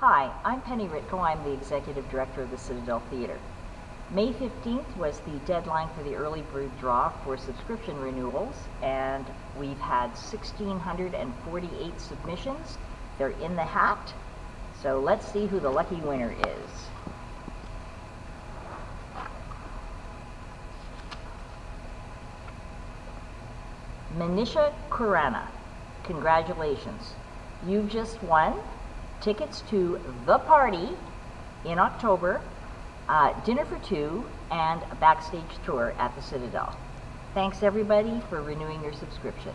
Hi, I'm Penny Ritco. I'm the executive director of the Citadel Theater. May 15th was the deadline for the early bird draw for subscription renewals, and we've had 1,648 submissions. They're in the hat, so let's see who the lucky winner is. Manisha Kurana, congratulations. You've just won tickets to The Party in October, uh, dinner for two, and a backstage tour at the Citadel. Thanks everybody for renewing your subscription.